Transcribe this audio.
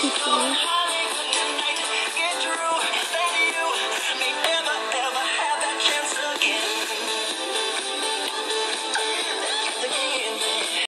你走。